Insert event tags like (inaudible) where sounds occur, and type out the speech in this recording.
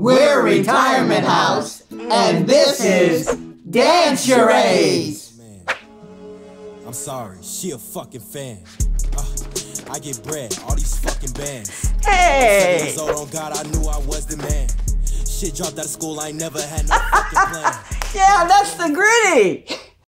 We're Retirement House, and this is Dance Charades. Man, I'm sorry, she a fucking fan. Uh, I get bread, all these fucking bands. Hey! Years old on God, I knew I was the man. Shit dropped out of school, I never had no fucking plan. (laughs) Yeah, that's the Griddy.